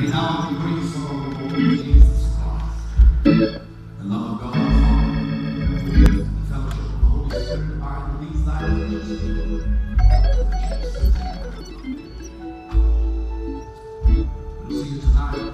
Right now, I'm bring you someone Jesus Christ. The love of God, the fellowship of the Holy Spirit, abide with these thy people. We'll see you tonight.